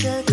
touch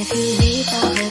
If you leave, I will.